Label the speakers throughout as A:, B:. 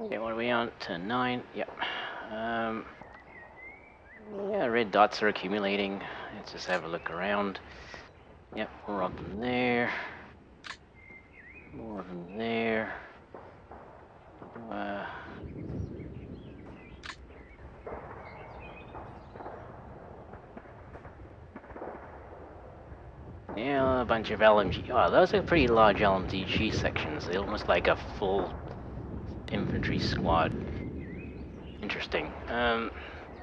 A: Okay, what are we on? To 9? Yep. Um, yeah, red dots are accumulating. Let's just have a look around. Yep, more of them there. More of them there. Uh, yeah, a bunch of LMG. Oh, those are pretty large LMG sections. They're almost like a full infantry squad. Interesting. Um,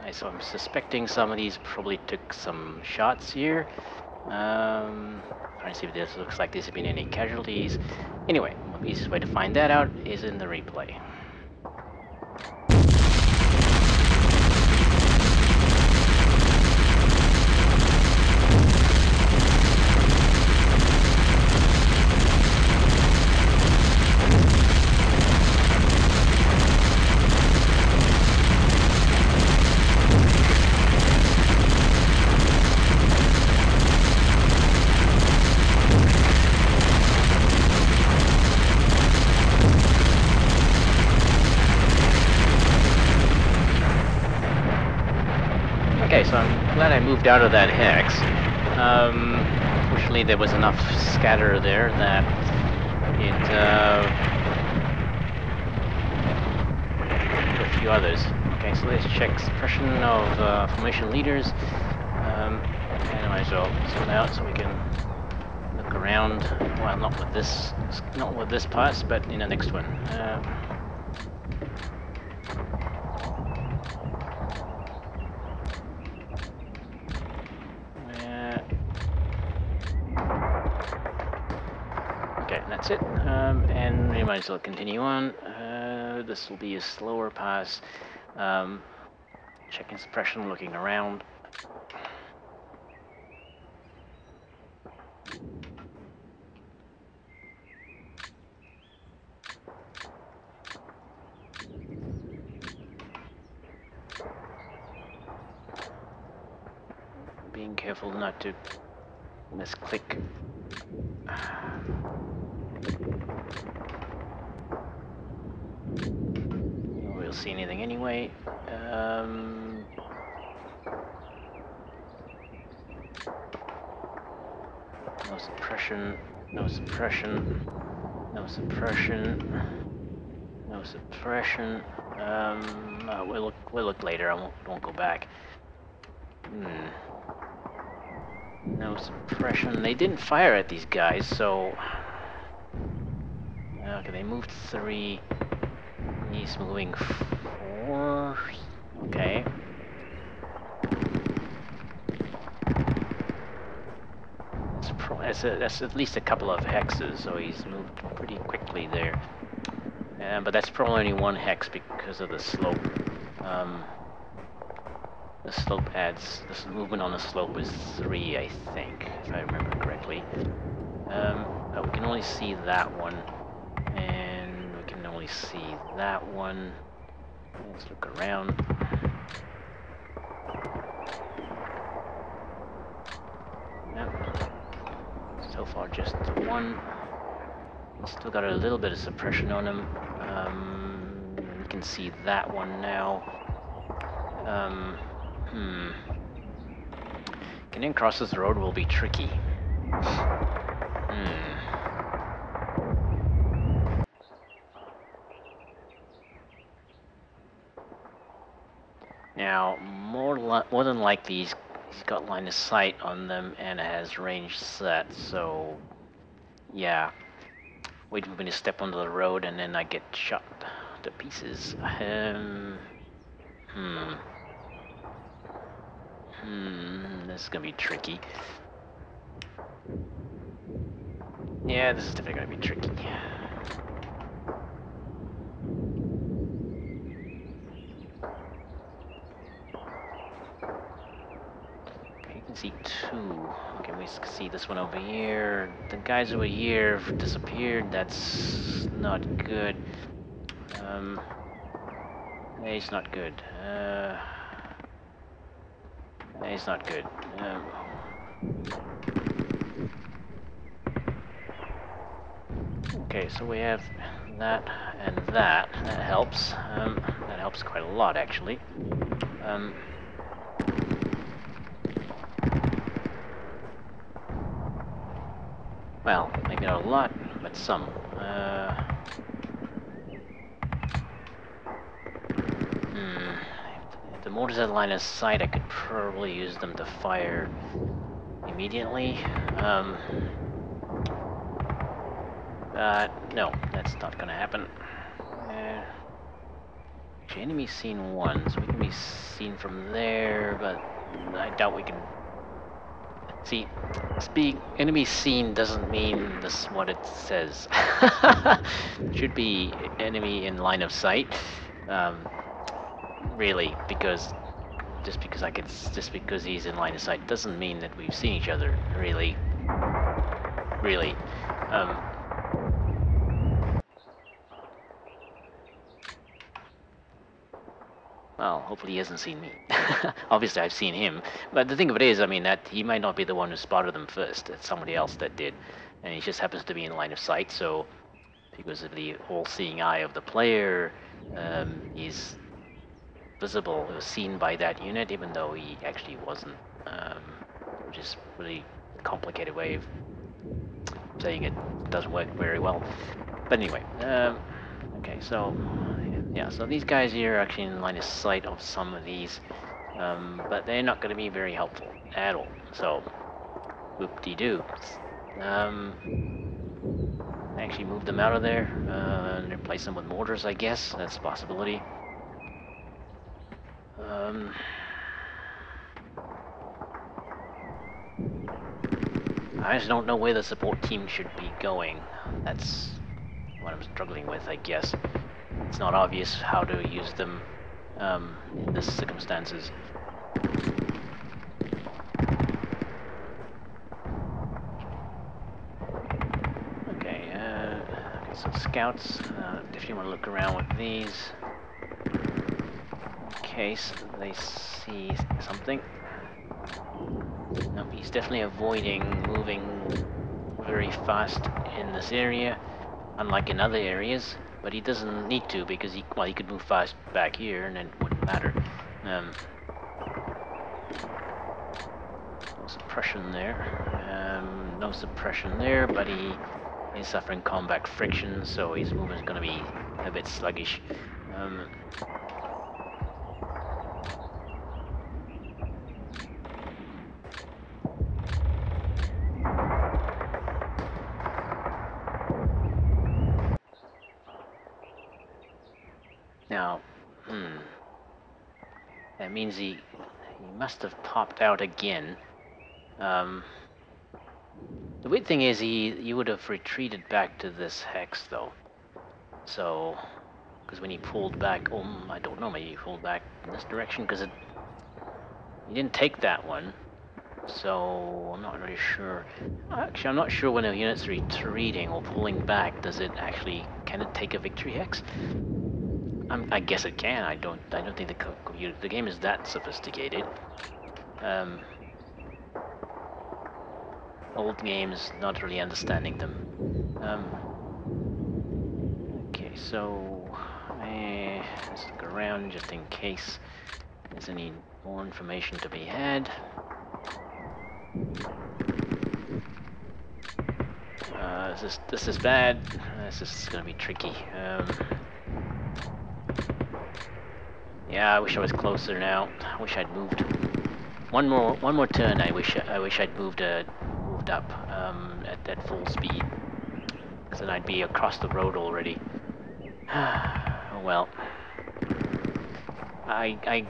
A: I, so I'm suspecting some of these probably took some shots here. Um, trying to see if this looks like there's been any casualties. Anyway, the easiest way to find that out is in the replay. Out of that hex. Um, fortunately, there was enough scatter there that it uh, a few others. Okay, so let's check suppression of uh, formation leaders. Um, and I might as well zoom out so we can look around. Well, not with this, not with this pass, but in the next one. Uh, Okay, that's it. Um, and we might as well continue on. Uh, this will be a slower pass. Um, checking suppression, looking around. Being careful not to misclick. We'll see anything anyway. Um, no suppression, no suppression, no suppression, no suppression. Um, uh, we'll look, we'll look later. I won't, won't go back. Hmm. No suppression. They didn't fire at these guys, so. Okay, they moved three. He's moving four. Okay. That's, a, that's at least a couple of hexes, so he's moved pretty quickly there. Um, but that's probably only one hex because of the slope. Um, the slope adds, the movement on the slope is three, I think, if I remember correctly. Um, we can only see that one, only see that one. Let's look around. Yep. So far, just one. Still got a little bit of suppression on him. Um, we can see that one now. Um, Hmm. Getting across this road will be tricky. Hmm. Now, more than likely, he's, he's got line of sight on them and has range set, so yeah. Wait for me to step onto the road and then I get shot to pieces. Um, hmm. Hmm, this is gonna be tricky. Yeah, this is definitely gonna be tricky. Okay, you can see two. Okay, we see this one over here. The guys over here have disappeared. That's not good. Um, it's not good. Uh, it's not good. Um, okay, so we have that, and that. That helps. Um, that helps quite a lot, actually. Um, well, maybe not a lot, but some. Uh, hmm. If the mortars had line of sight, I could probably use them to fire immediately. Um, no, that's not gonna happen. Uh, enemy seen one, so we can be seen from there, but I doubt we can... See, speak enemy seen doesn't mean this what it says. Should be enemy in line of sight. Um, really, because just because I could, just because he's in line of sight doesn't mean that we've seen each other. Really, really. Um, Well, hopefully he hasn't seen me. Obviously, I've seen him. But the thing of it is, I mean, that he might not be the one who spotted them first. It's somebody else that did. And he just happens to be in line of sight, so because of the all-seeing eye of the player, um, he's visible, or seen by that unit, even though he actually wasn't. Um, which is really complicated way of saying it. Doesn't work very well. But anyway, um, okay, so yeah, so these guys here are actually in line of sight of some of these, um, but they're not going to be very helpful at all. So, whoop-de-doo. Um, actually move them out of there uh, and replace them with mortars, I guess. That's a possibility. Um, I just don't know where the support team should be going. That's what I'm struggling with, I guess it's not obvious how to use them um, in this circumstances. Okay, uh, okay so scouts, uh, if you want to look around with these, in case they see something. Nope, he's definitely avoiding moving very fast in this area, unlike in other areas but he doesn't need to because he well he could move fast back here and it wouldn't matter. Um, no suppression there. Um, no suppression there, but he is suffering combat friction, so his movement is going to be a bit sluggish. Um, Now, hmm. That means he he must have popped out again. Um, the weird thing is he he would have retreated back to this hex though. So, because when he pulled back, um, I don't know, maybe he pulled back in this direction because it he didn't take that one. So I'm not really sure. Actually, I'm not sure when a unit's retreating or pulling back, does it actually can it take a victory hex? I'm, i guess it can. I don't. I don't think the computer, the game is that sophisticated. Um, old games, not really understanding them. Um, okay, so eh, let's look around just in case there's any more information to be had. Uh, this is this is bad. This is going to be tricky. Um, yeah, I wish I was closer now. I wish I'd moved one more one more turn. I wish I wish I'd moved uh, moved up um, at at full speed, because then I'd be across the road already. well. I I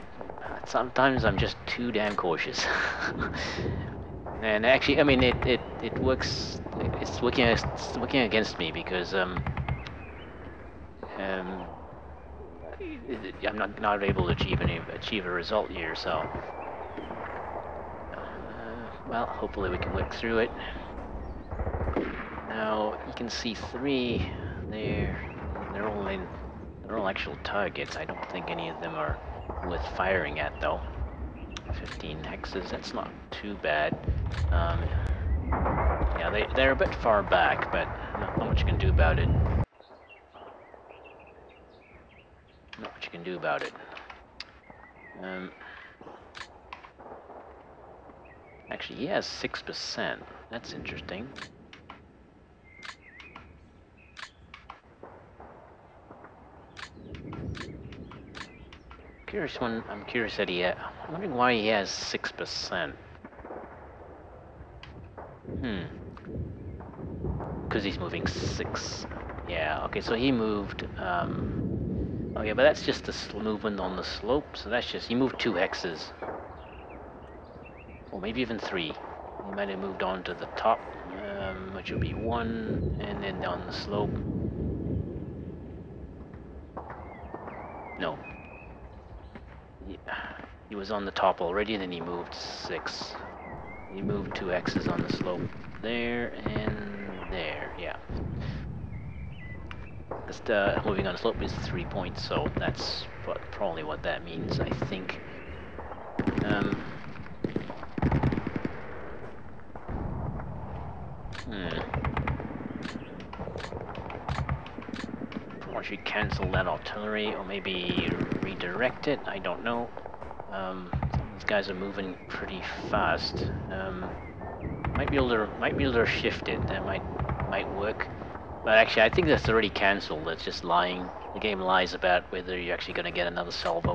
A: sometimes I'm just too damn cautious. and actually, I mean, it it it works. It's working. It's working against me because um um I'm not not able to achieve any achieve a result here, so uh, well, hopefully we can work through it. Now you can see three there. They're all in, they're all actual targets. I don't think any of them are worth firing at though. 15 hexes, that's not too bad. Um, yeah, they, they're a bit far back, but not, not much you can do about it. Not much you can do about it. Um, actually, he has 6%. That's interesting. Curious one. I'm curious that he. Ha I'm wondering why he has six percent. Hmm. Because he's moving six. Yeah. Okay. So he moved. Um. Okay, but that's just the movement on the slope. So that's just You moved two hexes, or maybe even three. He might have moved on to the top, um, which would be one, and then down the slope. No, he was on the top already, and then he moved six. He moved two hexes on the slope. There and there, yeah. Just uh, moving on slope is three points, so that's what, probably what that means, I think. Um, hmm. Probably should cancel that artillery, or maybe redirect it, I don't know. Um, these guys are moving pretty fast. Um, might be able to might be able to shift it. That might might work. But actually, I think that's already cancelled. It's just lying. The game lies about whether you're actually going to get another salvo.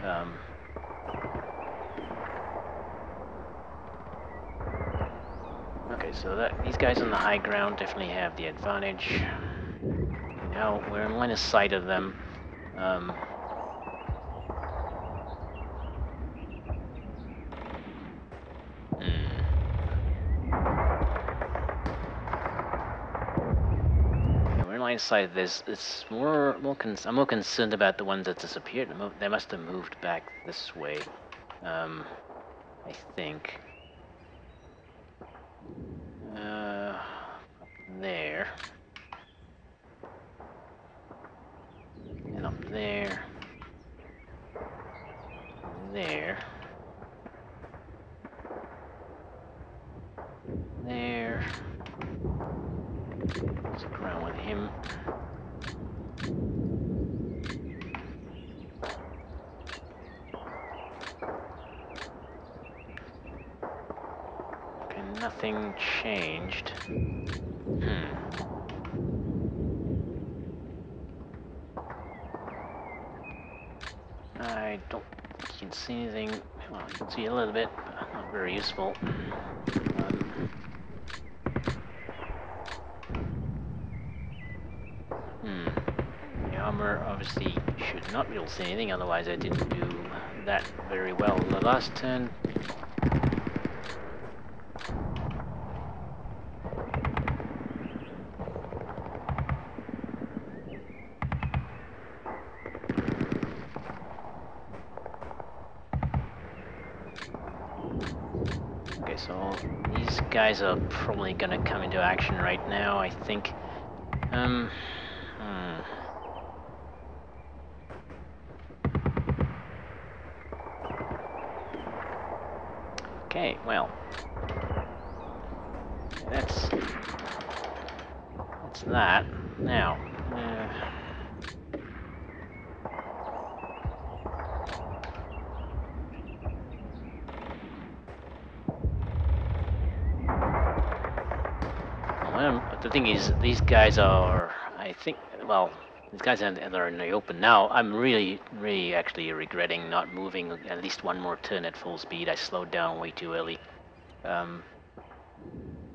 A: Um, okay, so that these guys on the high ground definitely have the advantage. Now we're in line of sight of them. Um, hindsight, there's it's more more I'm more concerned about the ones that disappeared. They must have moved back this way. Um, I think. Uh, there. And up there. There. There. Stick around with him. Okay, nothing changed. Hmm. I don't you can see anything. Well, you can see a little bit, but not very useful. Um, armor obviously should not be able to see anything, otherwise I didn't do that very well the last turn. Okay, so these guys are probably gonna come into action right now, I think. Um, Okay, well. That's... That's that. Now, uh, the thing is, these guys are, I think, well, these guys are in the open now. I'm really, really actually regretting not moving at least one more turn at full speed. I slowed down way too early. Um,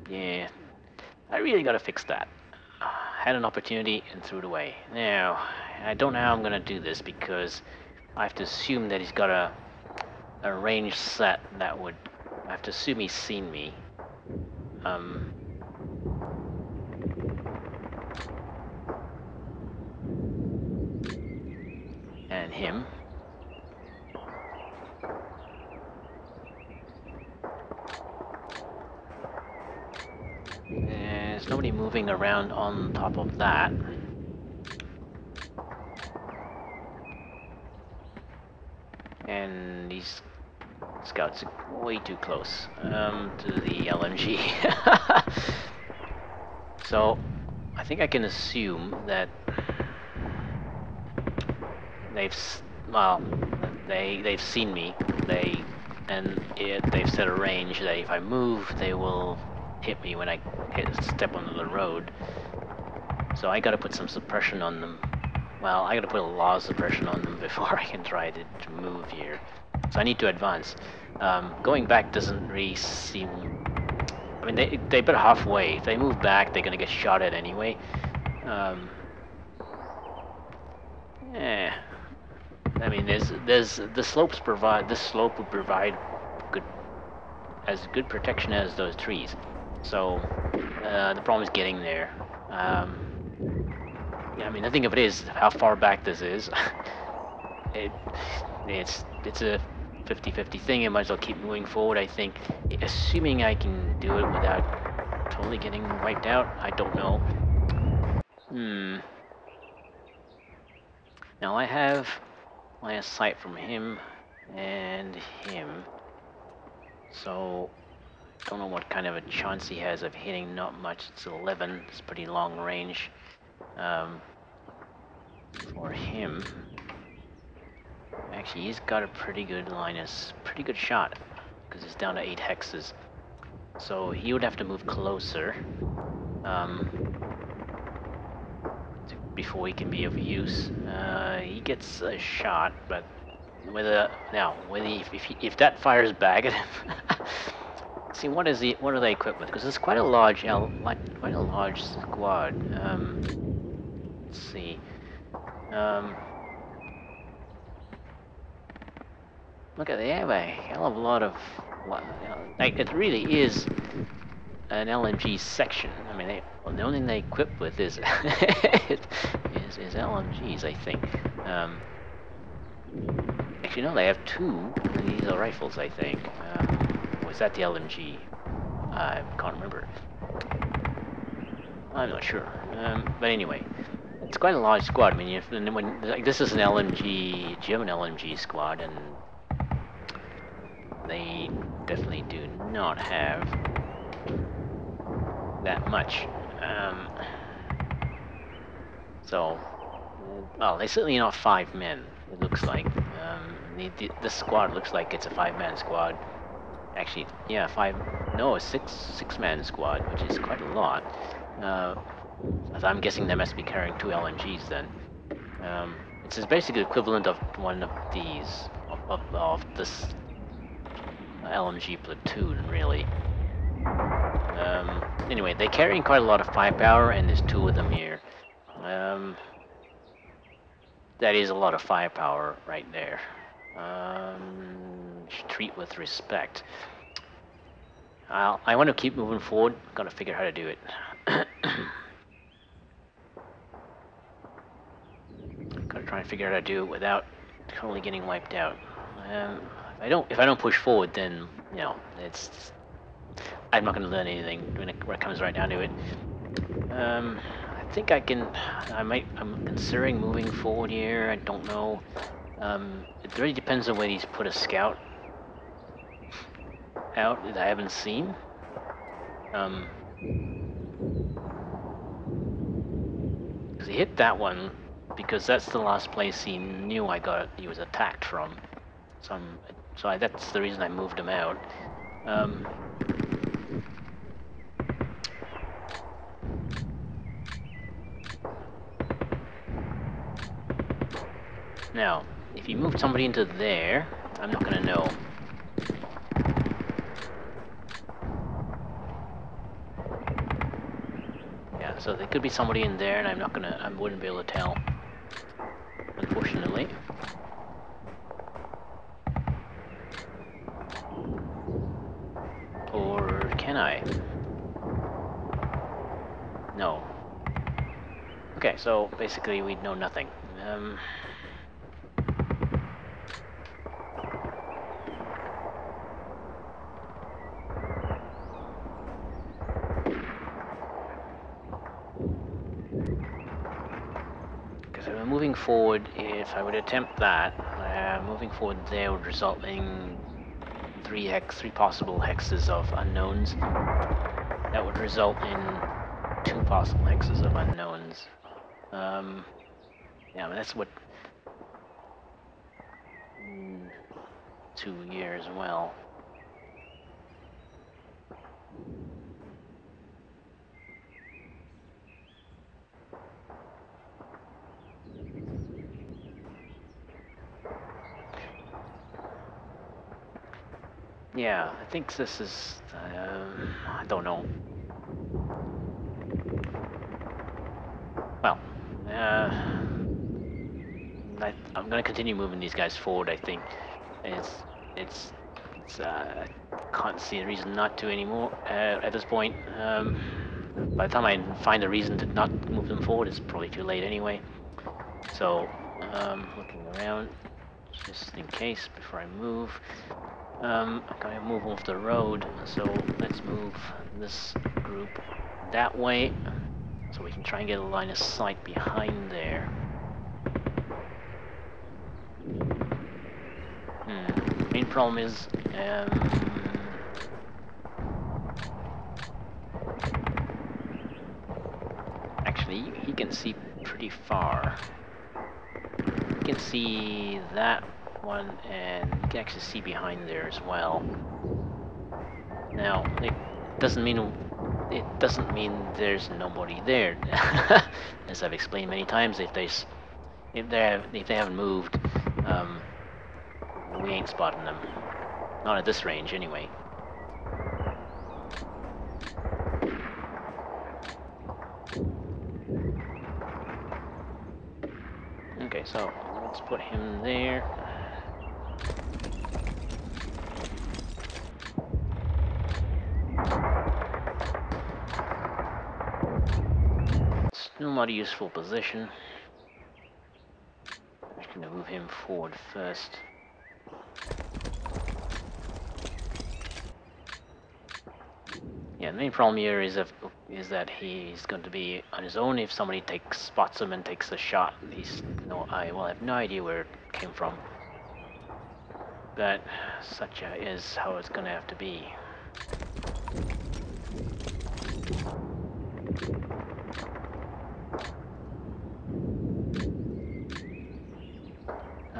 A: yeah, I really got to fix that. Had an opportunity and threw it away. Now, I don't know how I'm going to do this because I have to assume that he's got a, a range set that would... I have to assume he's seen me. Um, and him. There's around on top of that. And these scouts are way too close um, to the LMG. so I think I can assume that they've well, they they've seen me. They and it, they've set a range that if I move, they will hit me when I hit step onto the road. So I got to put some suppression on them. Well, I got to put a lot of suppression on them before I can try to, to move here. So I need to advance. Um, going back doesn't really seem. I mean, they, they're about halfway. If they move back, they're gonna get shot at anyway. Um, yeah. I mean, there's there's the slopes provide this slope would provide good as good protection as those trees. So uh, the problem is getting there. Um, yeah, I mean, the thing of it is how far back this is. it it's it's a 50-50 thing. I might as well keep moving forward. I think, assuming I can do it without totally getting wiped out. I don't know. Hmm. Now I have of sight from him and him. So, don't know what kind of a chance he has of hitting. Not much. It's 11. It's pretty long range. Um, for him. Actually, he's got a pretty good line. Is pretty good shot because he's down to eight hexes. So he would have to move closer. Um, before he can be of use. Uh, he gets a shot, but whether now whether he, if he, if that fires back at him. see what is he? What are they equipped with? Because it's quite a large, like quite a large squad. Um, let's see. Um, look at the have a hell of a lot of. Like it really is an LMG section. I mean, they, well, the only thing they equip with is is, is LMGs, I think. Um, actually, no, they have two. These are rifles, I think. Um, was that the LMG? I can't remember. I'm not sure. Um, but anyway, it's quite a large squad. I mean, if, when like, this is an LMG, German LMG squad, and they definitely do not have that much. Um, so, well, they're certainly not five men, it looks like. Um, the, the, the squad looks like it's a five-man squad. Actually, yeah, five, no, six, six-man squad, which is quite a lot. Uh, I'm guessing they must be carrying two LMGs then. Um, it's basically equivalent of one of these, of, of, of this LMG platoon, really. Um, anyway, they're carrying quite a lot of firepower, and there's two of them here. Um, that is a lot of firepower right there. Um, treat with respect. I'll, I want to keep moving forward. Gotta figure out how to do it. Gotta try and figure out how to do it without totally getting wiped out. Um, if I don't, if I don't push forward, then you know it's I'm not going to learn anything when it, when it, comes right down to it. Um, I think I can, I might, I'm considering moving forward here, I don't know. Um, it really depends on where he's put a scout out that I haven't seen. Um, because he hit that one because that's the last place he knew I got he was attacked from. So, so I, that's the reason I moved him out. Um, Now, if you move somebody into there, I'm not gonna know. So there could be somebody in there and I'm not gonna, I wouldn't be able to tell. Unfortunately. Or can I? No. Okay, so basically we know nothing. Um, moving forward, if I would attempt that, uh, moving forward there would result in three hex, three possible hexes of unknowns. That would result in two possible hexes of unknowns. Um, yeah, I mean, that's what mm, two year as well. Yeah, I think this is. Um, I don't know. Well, uh, I, I'm gonna continue moving these guys forward. I think it's it's it's. Uh, I can't see a reason not to anymore uh, at this point. Um, by the time I find a reason to not move them forward, it's probably too late anyway. So, um, looking around, just in case before I move. Um, gonna move off the road, so let's move this group that way, so we can try and get a line of sight behind there. Hmm. Main problem is, um, actually, he can see pretty far. He can see that one, and you can actually see behind there as well. Now, it doesn't mean it doesn't mean there's nobody there. As I've explained many times, if they if they if they haven't moved, um, we ain't spotting them. Not at this range, anyway. Okay, so let's put him there. Still not useful position. I'm gonna move him forward first. Yeah, the main problem here is if, is that he's going to be on his own. If somebody takes spots him and takes a shot, he's no I will have no idea where it came from. But such a, is how it's going to have to be.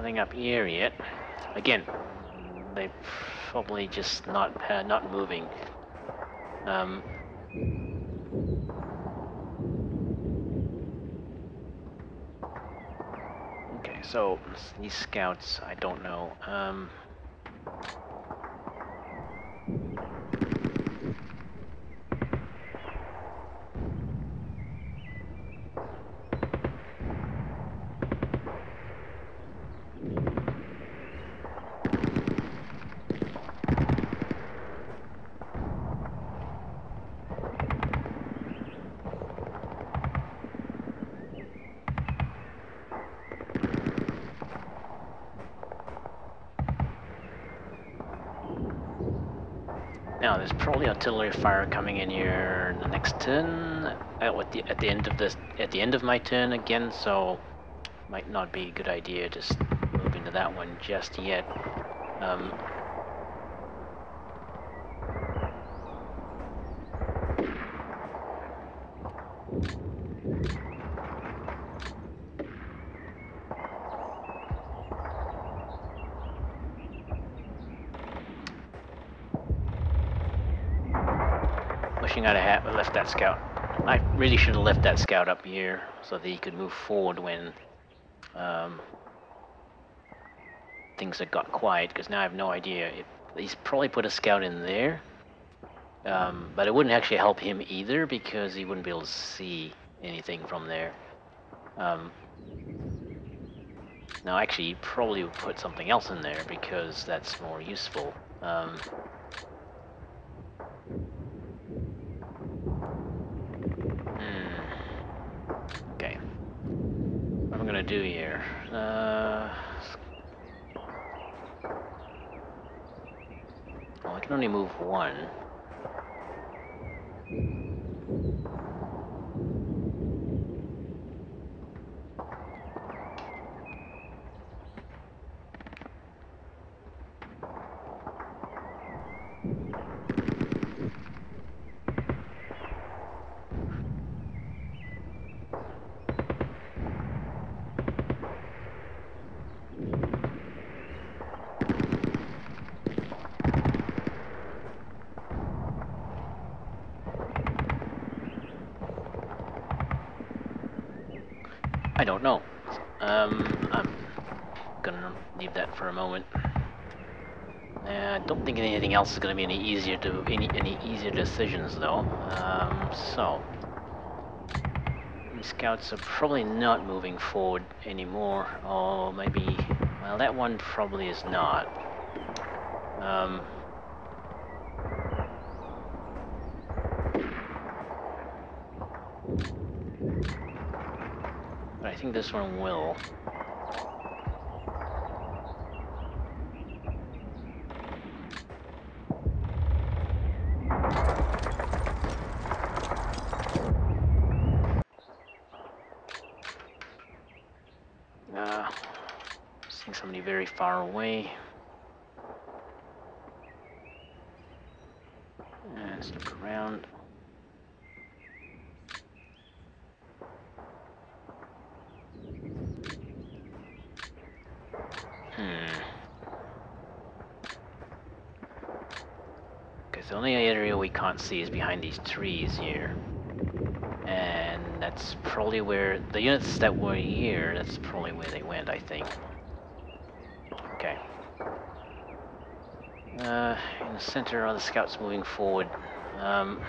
A: Nothing up here yet. Again, they probably just not uh, not moving. Um, okay, so these scouts, I don't know. Um, Now there's probably artillery fire coming in here the next turn. At the at the end of this at the end of my turn again, so might not be a good idea just move into that one just yet. Um, I'd left that scout. I really should have left that scout up here so that he could move forward when um, things had got quiet. Because now I have no idea. If, he's probably put a scout in there, um, but it wouldn't actually help him either because he wouldn't be able to see anything from there. Um, now, actually, he probably would put something else in there because that's more useful. Um, Hmm. Okay. What am I gonna do here? Uh, well, I can only move one. I don't know. Um, I'm gonna leave that for a moment. Uh, I don't think anything else is gonna be any easier to any any easier decisions though. Um, so these scouts are probably not moving forward anymore, or maybe well that one probably is not. Um, but I think this one will. Uh, seeing somebody very far away. And let's look around. Hmm. Because the only area we can't see is behind these trees here. And that's probably where the units that were here, that's probably where they went, I think. Okay. Uh, in the center are the scouts moving forward. Um,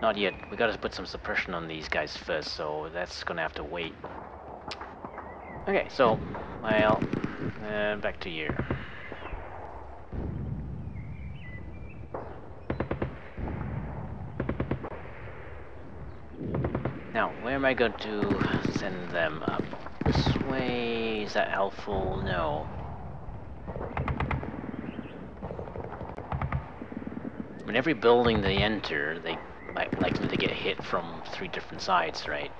A: not yet. We gotta put some suppression on these guys first, so that's gonna have to wait. Okay, so, well, uh, back to you. Now, where am I going to send them up? This way? Is that helpful? No. When every building they enter, they might likely to get hit from three different sides, right?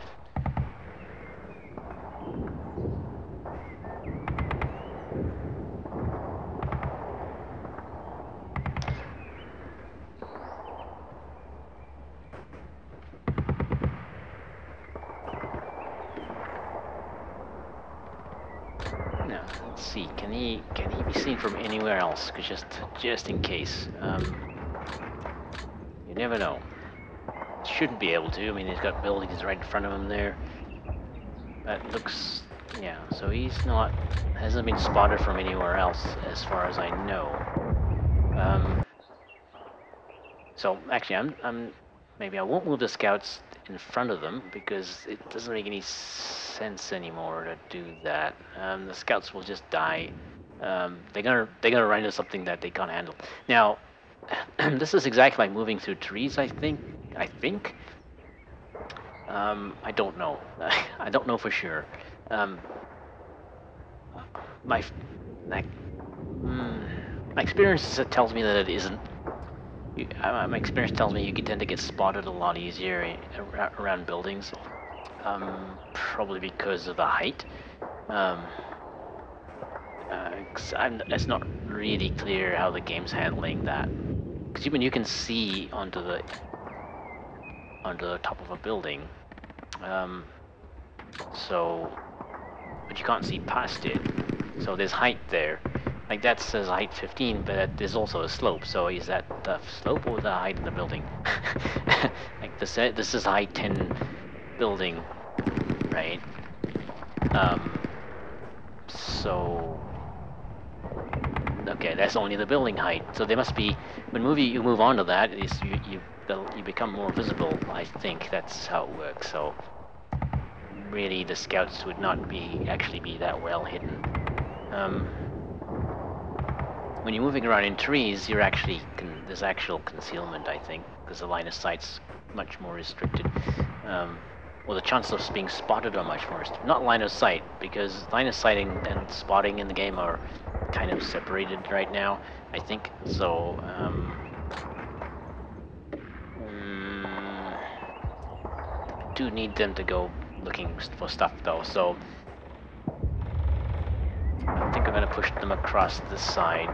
A: Now, let's see. Can he can he be seen from anywhere else? just just in case. Um, you never know. Shouldn't be able to. I mean, he's got buildings right in front of him there. That looks, yeah. So he's not hasn't been spotted from anywhere else, as far as I know. Um, so actually, I'm I'm maybe I won't move the scouts in front of them because it doesn't make any sense anymore to do that. Um, the scouts will just die. Um, they're gonna they're gonna run into something that they can't handle. Now, this is exactly like moving through trees. I think. I think. Um, I don't know. I don't know for sure. Um, my my, mm, my experience tells me that it isn't. You, uh, my experience tells me you can tend to get spotted a lot easier around buildings, um, probably because of the height. Uh, it's not really clear how the game's handling that. Because even you can see onto the onto the top of a building, um, so but you can't see past it. So there's height there. Like that says height 15, but there's also a slope. So is that the slope or the height of the building? like this, this is height 10 building, right? Um, so okay, that's only the building height. So they must be when movie you move on to that is you you you become more visible. I think that's how it works. So really, the scouts would not be actually be that well hidden. Um, when you're moving around in trees, you're actually there's actual concealment. I think because the line of sight's much more restricted. Um, well, the chances of being spotted are much restricted. Not line of sight, because line of sighting and spotting in the game are kind of separated right now, I think. So, um, mm, do need them to go looking for stuff though, so I think I'm gonna push them across this side.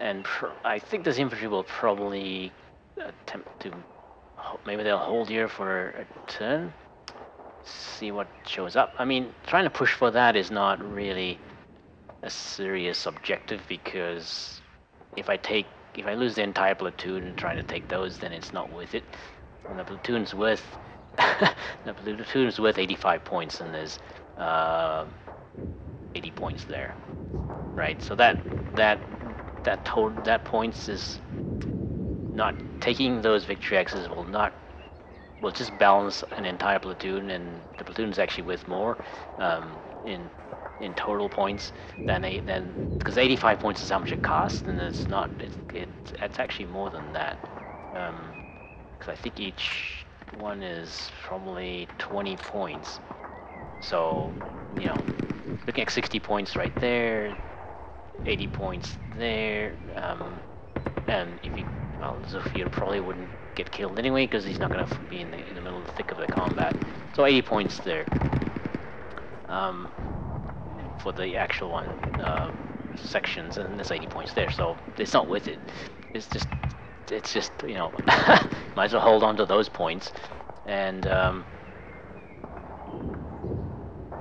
A: And I think this infantry will probably attempt to maybe they'll hold here for a turn. See what shows up. I mean, trying to push for that is not really a serious objective because if I take if I lose the entire platoon and trying to take those, then it's not worth it. And the platoon's worth the platoon's worth 85 points, and there's uh, 80 points there, right? So that that that total that points is not taking those victory hexes will not will just balance an entire platoon, and the platoon is actually worth more um, in in total points than a than because 85 points is how much it costs, and it's not it's it's, it's actually more than that. Because um, I think each one is probably 20 points. So you know, looking at 60 points right there, 80 points there, um, and if you well, probably wouldn't get killed anyway because he's not going to be in the, in the middle of the thick of the combat. So 80 points there. Um, for the actual one uh, sections, and there's 80 points there. So it's not worth it. It's just, it's just you know, might as well hold on to those points, and um,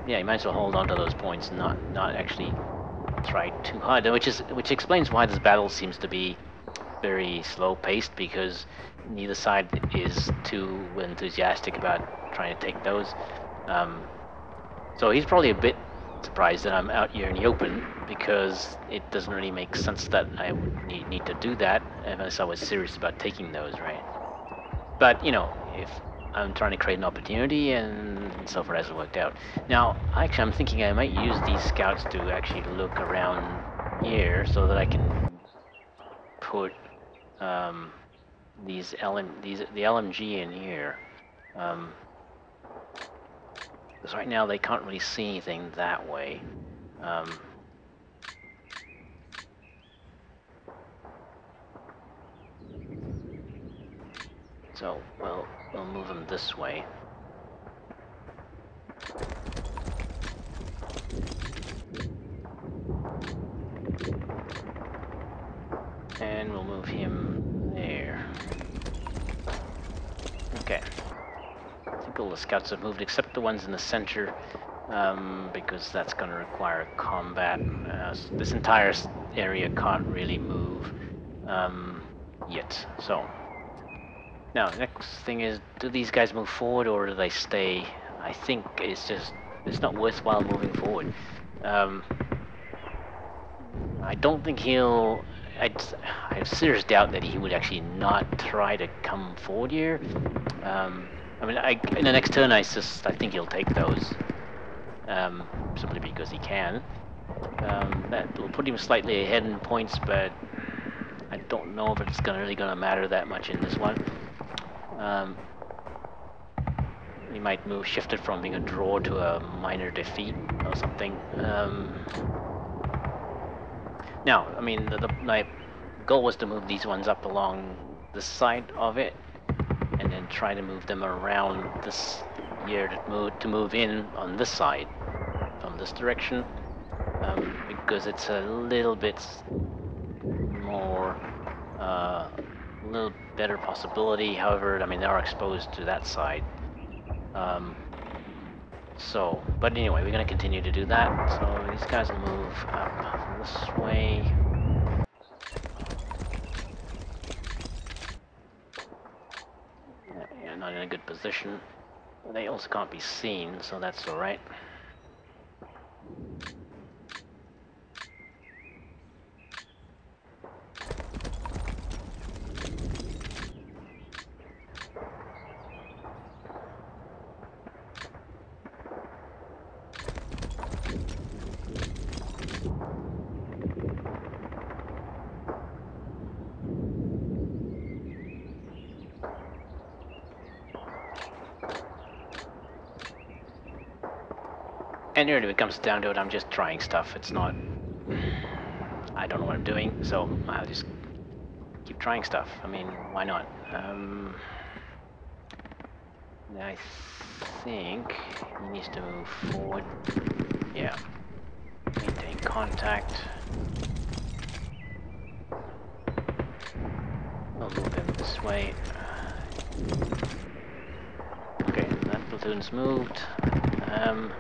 A: yeah, you might as well hold on to those points, and not not actually try too hard. Which is which explains why this battle seems to be very slow paced because neither side is too enthusiastic about trying to take those. Um, so he's probably a bit surprised that I'm out here in the open because it doesn't really make sense that I would need, need to do that unless I was serious about taking those, right? But, you know, if I'm trying to create an opportunity and so far it hasn't worked out. Now, actually, I'm thinking I might use these scouts to actually look around here so that I can put um, these LM these the LMG in here. Um, because right now they can't really see anything that way. Um, so, well, we'll move them this way. And we'll move him there. Okay. I think all the scouts have moved except the ones in the center um, because that's going to require combat. Uh, this entire area can't really move um, yet. So, now next thing is, do these guys move forward or do they stay? I think it's just, it's not worthwhile moving forward. Um, I don't think he'll I, I have serious doubt that he would actually not try to come forward here. Um, I mean, I, in the next turn, I just I think he'll take those, um, simply because he can. Um, that will put him slightly ahead in points, but I don't know if it's gonna really gonna matter that much in this one. Um, he might move shifted from being a draw to a minor defeat or something. Um, now, I mean, the, the, my goal was to move these ones up along the side of it, and then try to move them around this here to move to move in on this side from this direction, um, because it's a little bit more, uh, a little better possibility. However, I mean, they are exposed to that side. Um, so, but anyway, we're going to continue to do that. So these guys will move up this way. Yeah, not in a good position. They also can't be seen, so that's alright. Really, when it comes down to it, I'm just trying stuff. It's not... I don't know what I'm doing, so I'll just keep trying stuff. I mean, why not? Um, I think he needs to move forward. Yeah. Maintain contact. We'll move him this way. Okay, that platoon's moved. Um,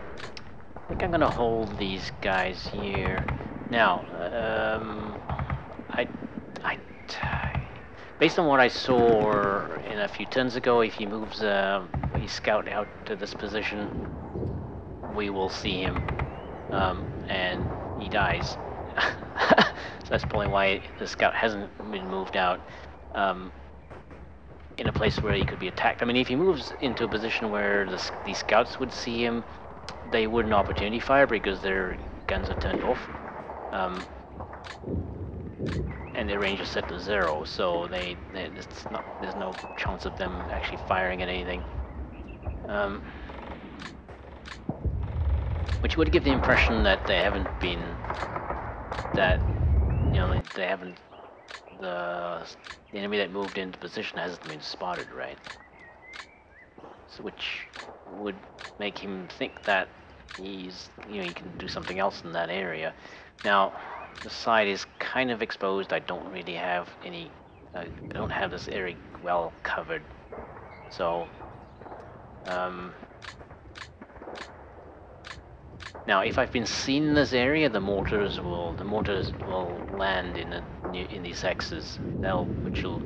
A: I think I'm gonna hold these guys here. Now, um, I, I, based on what I saw in a few turns ago, if he moves uh, his scout out to this position, we will see him, um, and he dies. so that's probably why the scout hasn't been moved out um, in a place where he could be attacked. I mean, if he moves into a position where the, the scouts would see him, they wouldn't opportunity fire because their guns are turned off. Um, and their range is set to zero, so they, they not, there's no chance of them actually firing at anything. Um, which would give the impression that they haven't been that you know they, haven't the, the enemy that moved into position hasn't been spotted right so which would make him think that he's you know he can do something else in that area now the side is kind of exposed I don't really have any uh, I don't have this area well covered so um, now, if I've been seen in this area, the mortars will the mortars will land in a, in these hexes. They'll, which will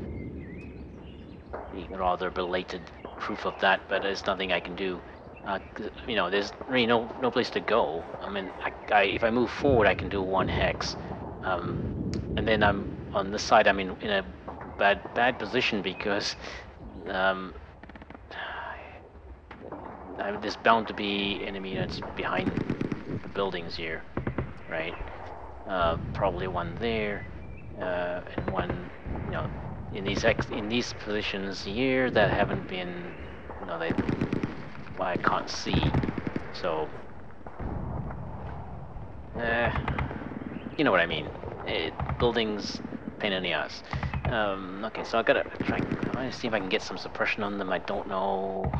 A: be rather belated proof of that, but there's nothing I can do. Uh, you know, there's really no no place to go. I mean, I, I, if I move forward, I can do one hex, um, and then I'm on this side. I'm in in a bad bad position because um, there's bound to be enemy that's behind the buildings here, right? Uh, probably one there, uh, and one, you know, in these ex in these positions here that haven't been, you know, they, I can't see, so, uh, you know what I mean. It, buildings, pain in the ass. Um, okay, so I gotta try. I want to see if I can get some suppression on them. I don't know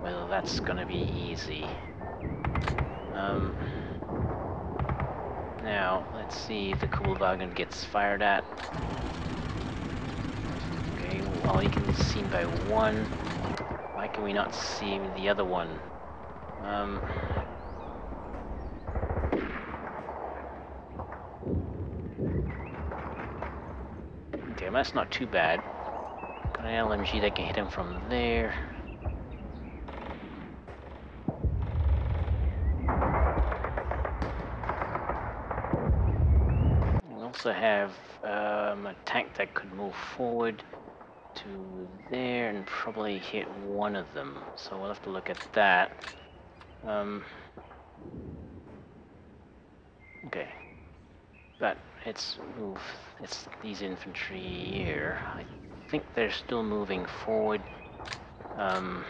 A: whether that's gonna be easy. Um, now, let's see if the Kübelwagen gets fired at. Okay, well you can see by one. Why can we not see the other one? Um, that's not too bad. Got an LMG that can hit him from there. We also have um, a tank that could move forward to there and probably hit one of them. So we'll have to look at that. Um, okay. But it's move. It's these infantry here. I think they're still moving forward. Um,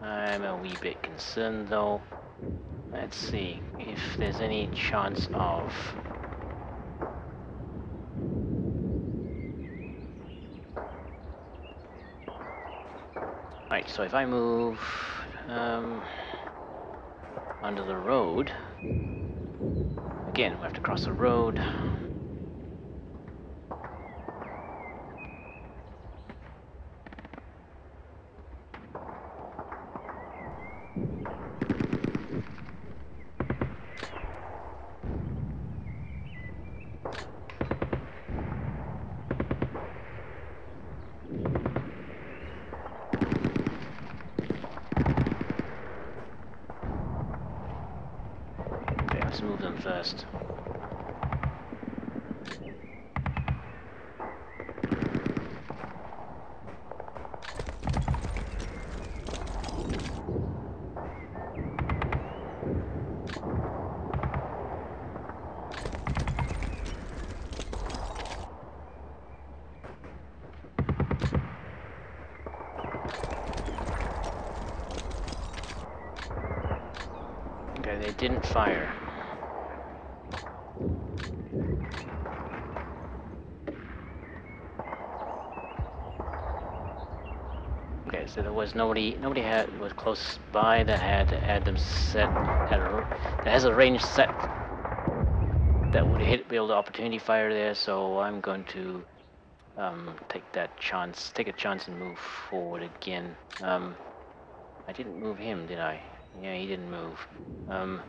A: I'm a wee bit concerned though. Let's see if there's any chance of Right, so if I move um, the road, again, we have to cross the road. first. Okay, they didn't fire. Was nobody nobody had was close by that had had them set had a, that has a range set that would hit be able to opportunity fire there. So I'm going to um, take that chance take a chance and move forward again. Um, I didn't move him did I? Yeah he didn't move. Um,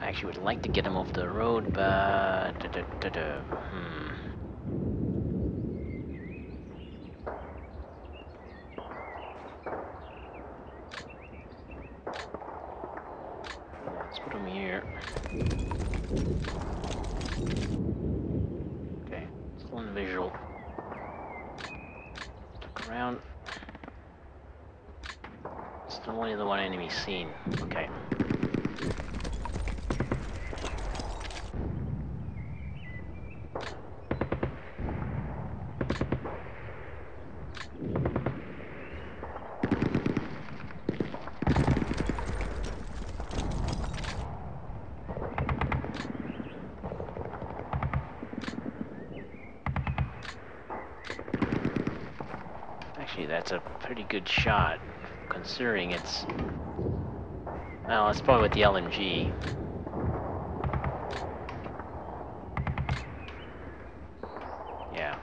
A: Actually, would like to get him off the road, but... Da, da, da. Hmm. Let's put him here. Okay, still in visual. Look around. It's still only the one enemy seen. Okay. Actually, that's a pretty good shot, considering it's... Well, it's probably with the LMG. Yeah.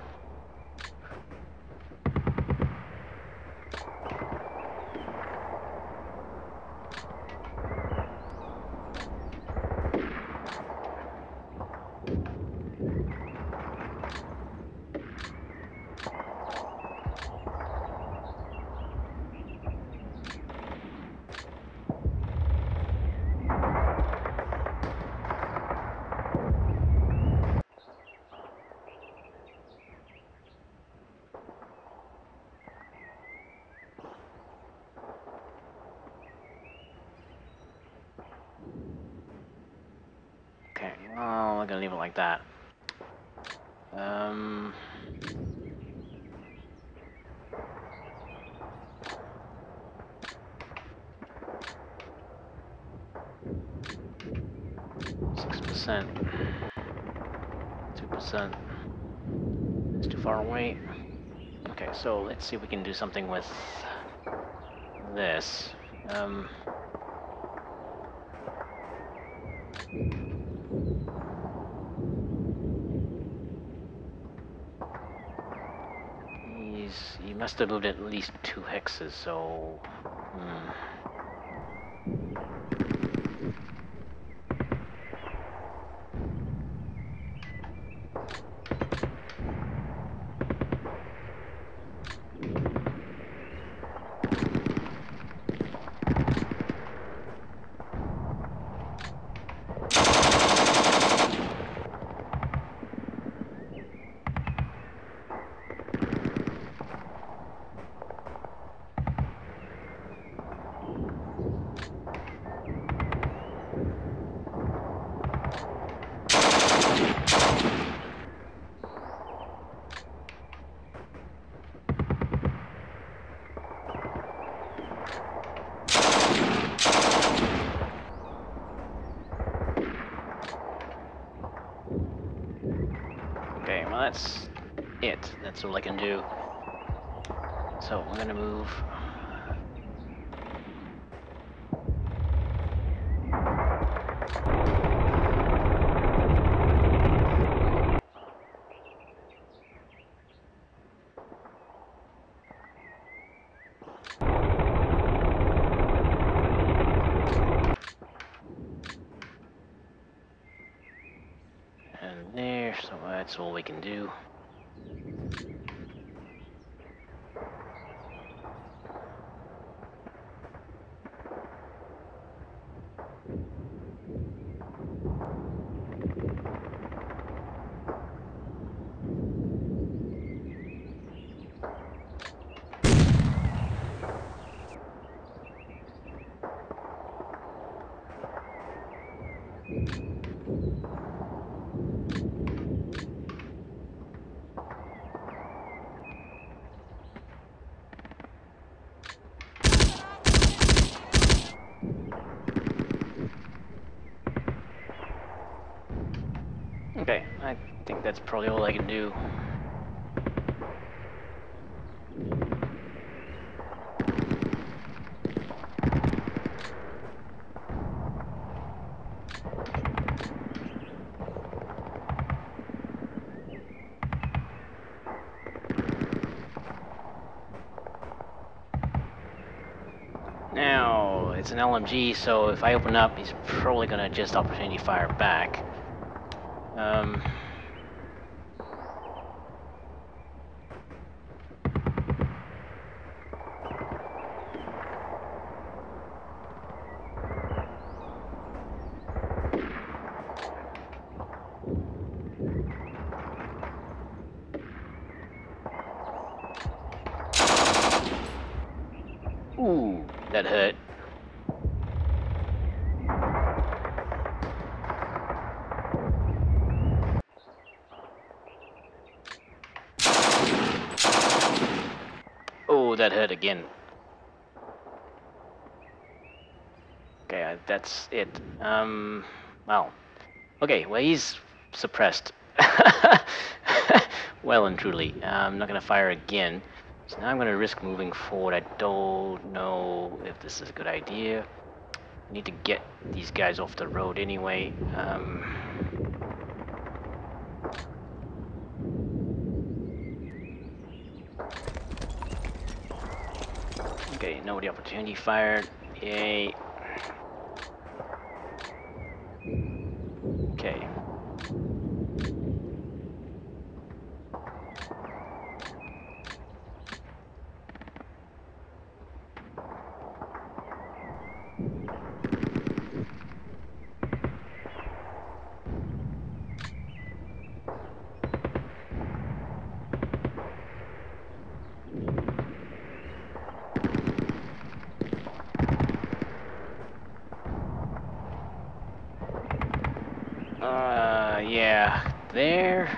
A: Okay, well, we're gonna leave it like that. Um... Six percent. Two percent. It's too far away. Okay, so let's see if we can do something with this. Um... He's he must have moved at least two hexes, so hmm. Okay, well that's it. That's all I can do. So I'm gonna move. And there, so that's all we can do. Okay, I think that's probably all I can do. Now, it's an LMG, so if I open up, he's probably gonna just opportunity fire back. Um, Ooh, that hurt. Oh, that hurt again. Okay, that's it. Um, well, okay, well he's suppressed. well and truly. I'm not gonna fire again. So now I'm gonna risk moving forward. I don't know if this is a good idea. I need to get these guys off the road anyway. Um, nobody opportunity fired. Yay. Okay. Uh, yeah, there.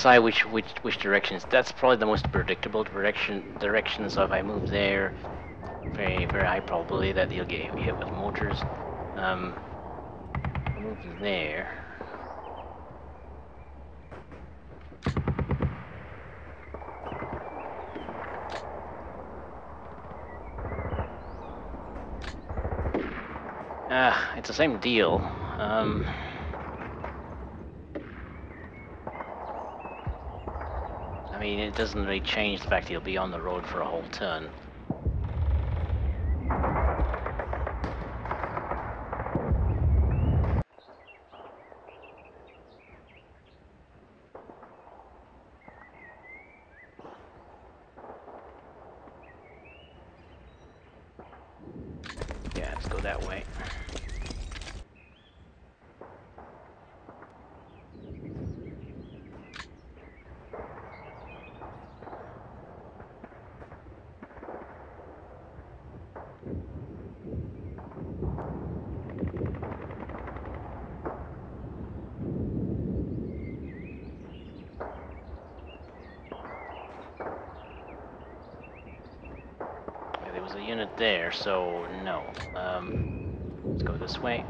A: Decide which which which directions. That's probably the most predictable direction direction. So if I move there, very very high probability that you'll get hit with mortars. Um, move there. Ah, it's the same deal. Um, I mean, it doesn't really change the fact that you'll be on the road for a whole turn. Yeah, let's go that way. Okay, there so no. Um, let's go this way.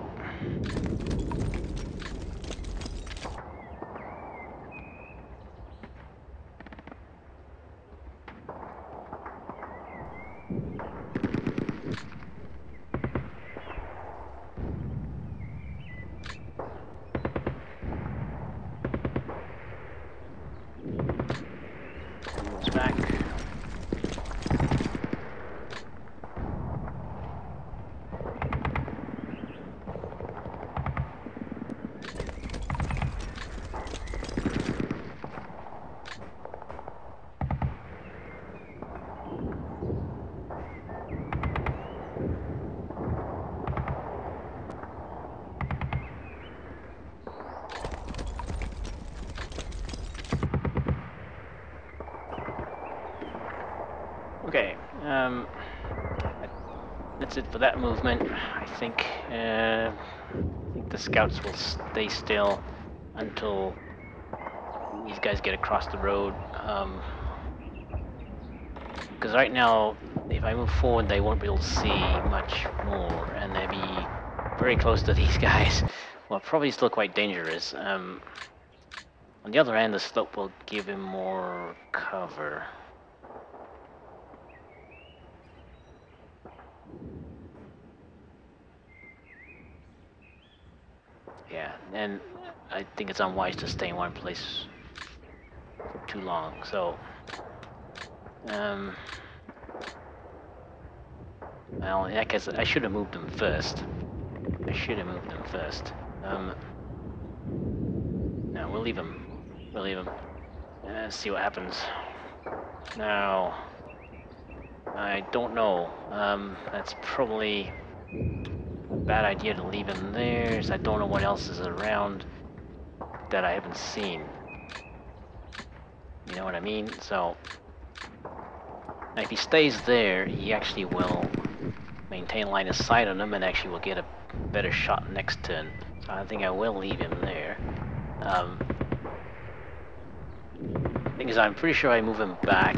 A: Moves back. Okay, um, for that movement. I think, uh, I think the scouts will stay still until these guys get across the road. Um, because right now, if I move forward, they won't be able to see much more, and they'll be very close to these guys. Well, probably still quite dangerous. Um, on the other hand, the slope will give him more cover. Yeah, and I think it's unwise to stay in one place for too long. So, um, Well, in that I should have moved them first. I should have moved them first. Um, no, we'll leave them. We'll leave them. Uh, see what happens. Now, I don't know. Um, that's probably a bad idea to leave him there, I don't know what else is around that I haven't seen. You know what I mean? So, if he stays there, he actually will maintain line of sight on him and actually will get a better shot next turn. So I think I will leave him there. Um, thing is, I'm pretty sure I move him back.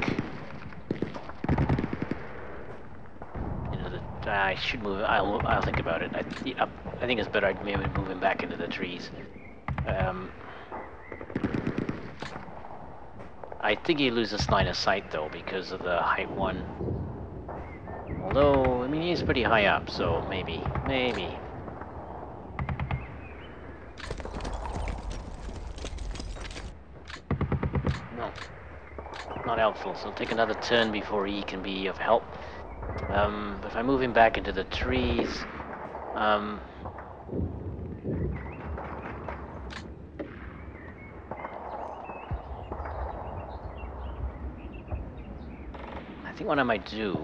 A: Into the, I should move. I'll. I'll think about it. I, I think it's better. I'd maybe move him back into the trees. Um, I think he loses line of sight though because of the height one. Although, I mean, he's pretty high up, so maybe, maybe. No, not helpful. So take another turn before he can be of help. Um, if I move him back into the trees, um, think what I might do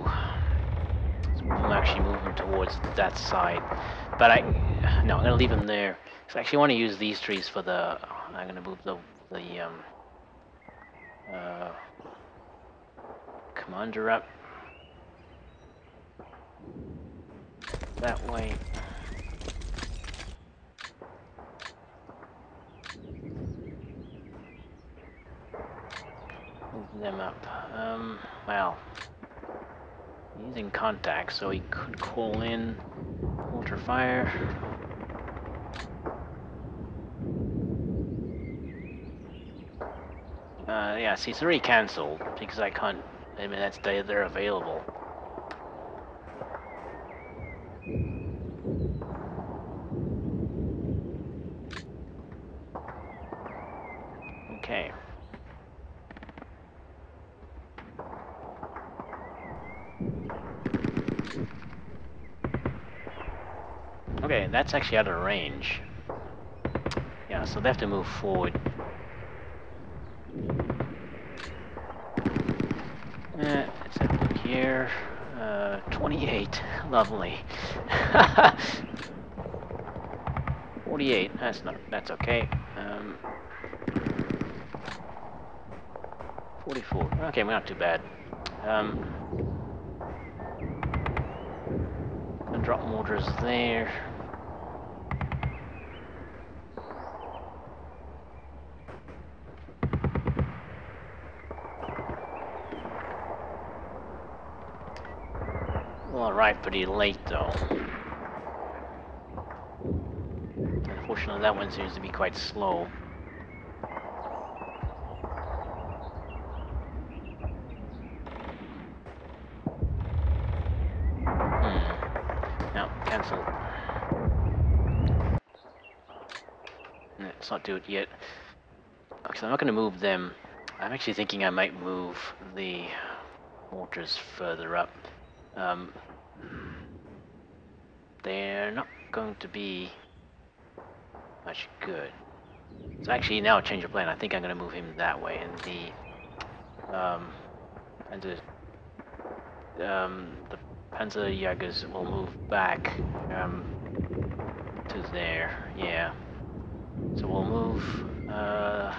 A: is we'll actually move him towards that side. But I, no, I'm gonna leave him there. So I actually want to use these trees for the. I'm gonna move the the um, uh, commander up that way. Move them up. Um, well, he's in contact, so he could call in Ultra fire. Uh, yeah, see, it's already cancelled because I can't. I mean, that's they they're available. Okay. That's actually out of range. Yeah, so they have to move forward. Eh, here. Uh, 28. Lovely. 48. That's not. That's okay. Um, 44. Okay, we're not too bad. Um, drop mortars there. Well, arrived pretty late though. Unfortunately, that one seems to be quite slow. Hmm. No, cancel. Let's not do it yet. Okay, so I'm not going to move them. I'm actually thinking I might move the mortars further up. Um, they're not going to be much good. So actually now change of plan. I think I'm going to move him that way and the um, and the um, the Panzerjägers will move back um, to there. Yeah. So we'll move uh,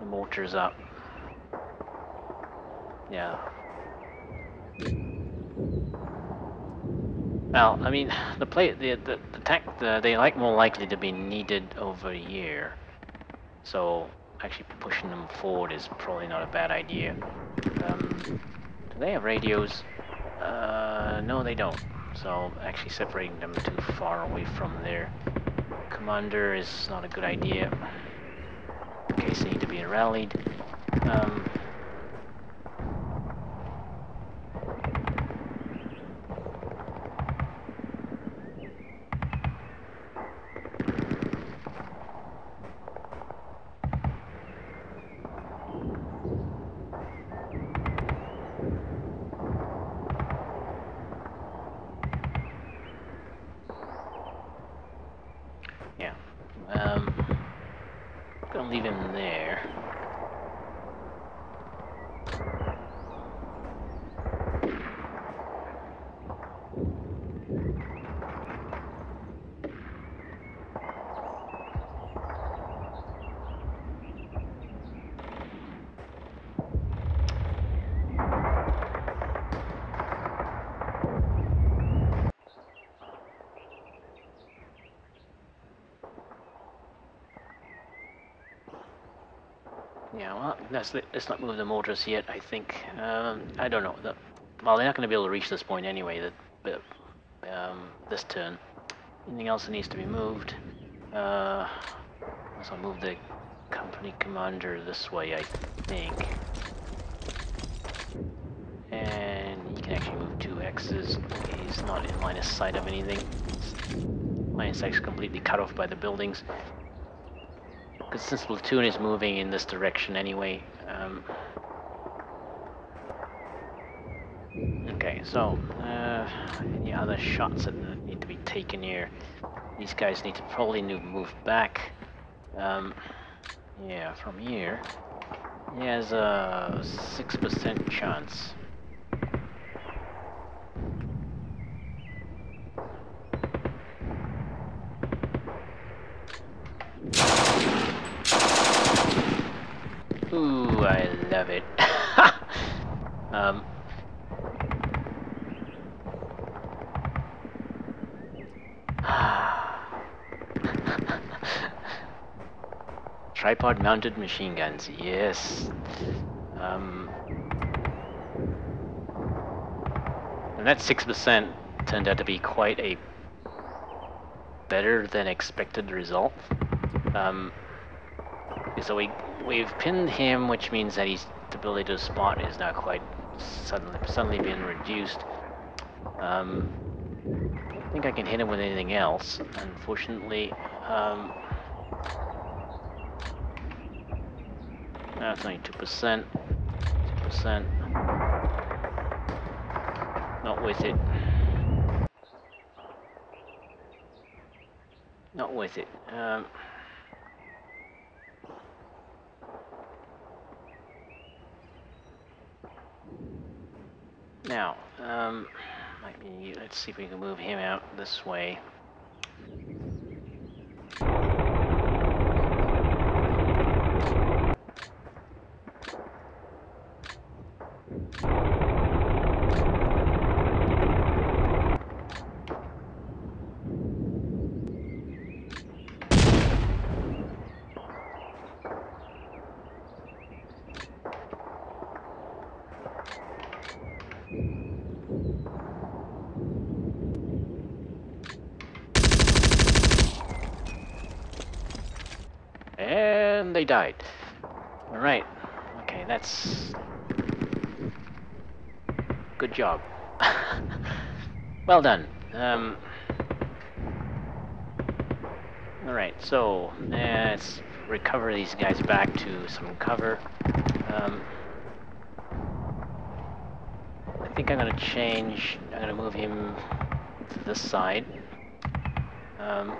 A: the mortars up. Yeah. Well, I mean, the play, the the, the tech, the, they like more likely to be needed over a year. So actually pushing them forward is probably not a bad idea. Um, do they have radios? Uh, no, they don't. So actually separating them too far away from their commander is not a good idea. In case they need to be rallied. Um, Gonna leave him there. Yeah, well, let's, let's not move the mortars yet, I think. Um, I don't know. The, well, they're not going to be able to reach this point anyway, the, um, this turn. Anything else that needs to be moved? Uh, so I'll move the company commander this way, I think. And you can actually move two hexes. He's not in line of sight of anything. Line of sight's completely cut off by the buildings. Because since platoon is moving in this direction anyway. Um, okay, so uh, any other shots that need to be taken here? These guys need to probably move back. Um, yeah, from here. He has a 6% chance. Ooh, I love it. um, Tripod mounted machine guns, yes. Um, and that 6% turned out to be quite a better than expected result. Um, so we we've pinned him, which means that his ability to spot is now quite suddenly suddenly being reduced. Um, I think I can hit him with anything else, unfortunately. Um, that's only two percent. Two percent. Not with it. Not with it. Um, Now, um, let's see if we can move him out this way. And they died. Alright. Okay, that's... Good job. well done. Um... Alright, so let's recover these guys back to some cover. Um, I think I'm gonna change, I'm gonna move him to this side. Um,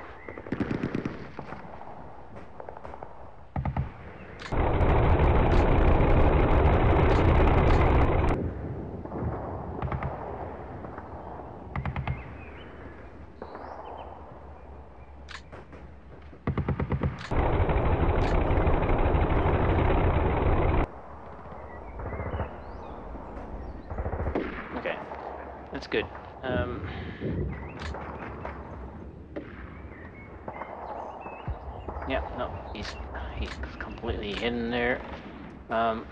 A: Okay, that's good. Um, yeah, no, he's he's completely hidden there. Um,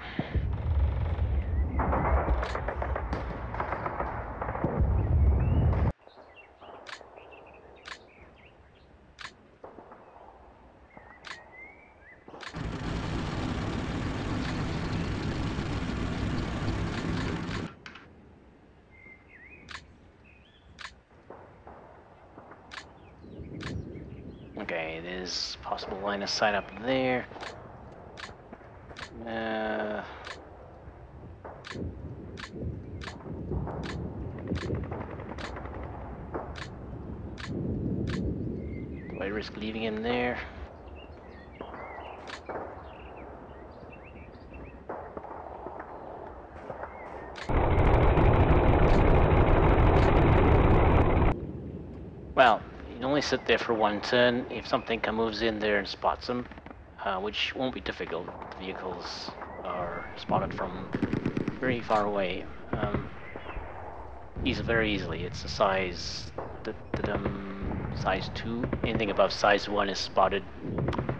A: okay, there's possible line of sight up there. Uh, do I risk leaving him there? only sit there for one turn. If something moves in there and spots them, uh, which won't be difficult, the vehicles are spotted from very far away. Um, easy, very easily. It's a size, dum, size two. Anything above size one is spotted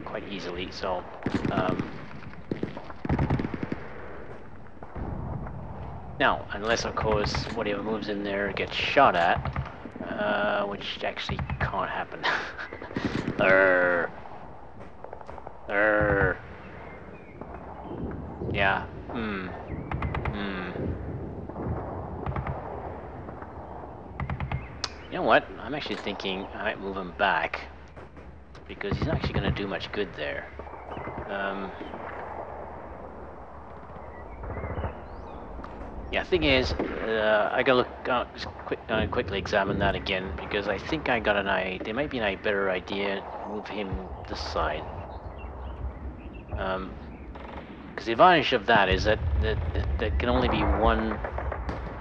A: quite easily. So. Um, now, unless of course whatever moves in there gets shot at, uh, which actually can't happen. Err. Err. Yeah. Hmm. Hmm. You know what? I'm actually thinking I might move him back because he's not actually going to do much good there. Um, yeah, thing is, uh, I gotta look, uh, quick, uh, quickly examine that again because I think I got an eye. There might be a better idea. Move him this side. Um, because the advantage of that is that, there can only be one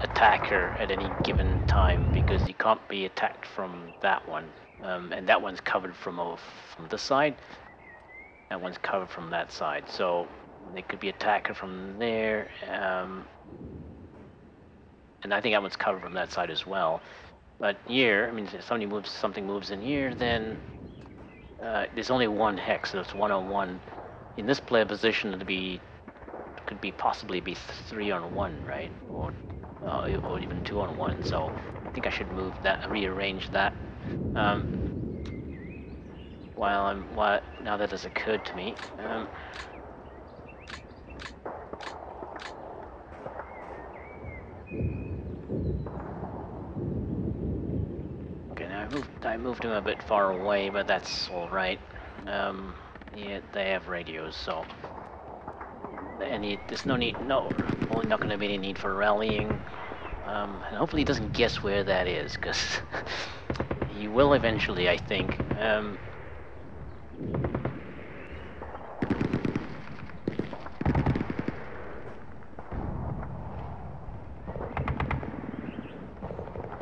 A: attacker at any given time because you can't be attacked from that one. Um, and that one's covered from o- from this side. That one's covered from that side. So they could be attacker from there. Um, and I think that one's covered from that side as well. But here, I mean, if somebody moves, something moves in here, then uh, there's only one hex, so it's one on one. In this player position, to be could be possibly be three on one, right? Or uh, or even two on one. So I think I should move that, rearrange that. Um, while I'm, while, now that has occurred to me. Um, okay, now I moved, him a bit far away, but that's all right. Um, yeah, they have radios, so. Any there's no need no probably not to be any need for rallying. Um, and hopefully he doesn't guess where that is because he will eventually I think. Um,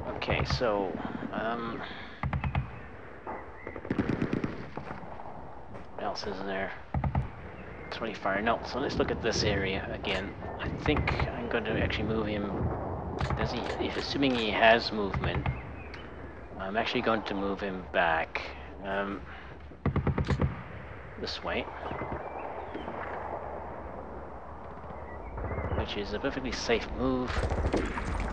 A: okay so um, else is there? 25 no so let's look at this area again. I think I'm going to actually move him. Does he if assuming he has movement I'm actually going to move him back um, this way. Which is a perfectly safe move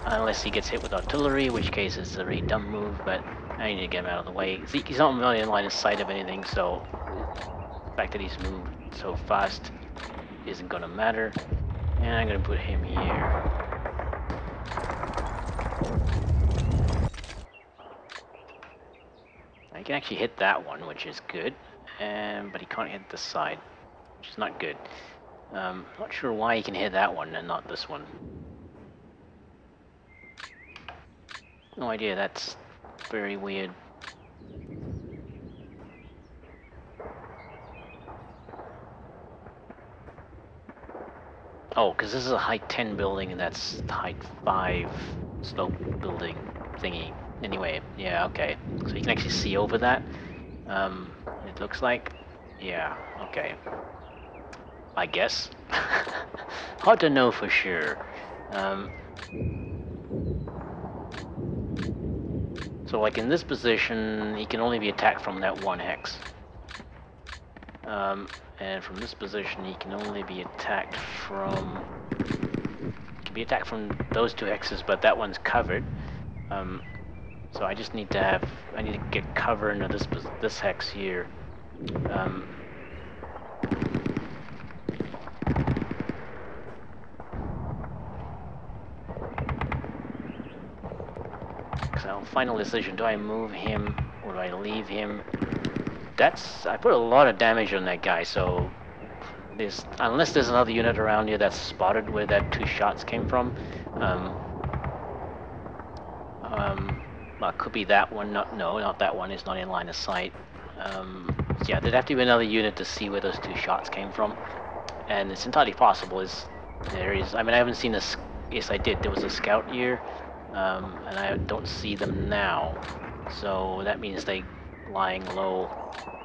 A: unless he gets hit with artillery which case it's a really dumb move but I need to get him out of the way. He's not really in line of sight of anything so the fact that he's moved so fast isn't gonna matter. And I'm gonna put him here. I can actually hit that one, which is good. Um, but he can't hit this side, which is not good. Um, not sure why he can hit that one and not this one. No idea, that's very weird. Oh, because this is a height 10 building and that's height 5 slope building thingy. Anyway, yeah, okay. So you can actually see over that. Um, it looks like. Yeah, okay. I guess. Hard to know for sure. Um, so like in this position, he can only be attacked from that one hex. Um, and from this position, he can only be attacked from... Can be attacked from those two hexes, but that one's covered. Um, so I just need to have... I need to get cover into this this hex here. Um, so final decision, do I move him or do I leave him? That's, I put a lot of damage on that guy, so there's, unless there's another unit around here that's spotted where that two shots came from, um, um, well, could be that one, not, no, not that one, it's not in line of sight. Um, yeah, there'd have to be another unit to see where those two shots came from, and it's entirely possible is, there is, I mean, I haven't seen this, yes I did, there was a scout here, um, and I don't see them now, so that means they lying low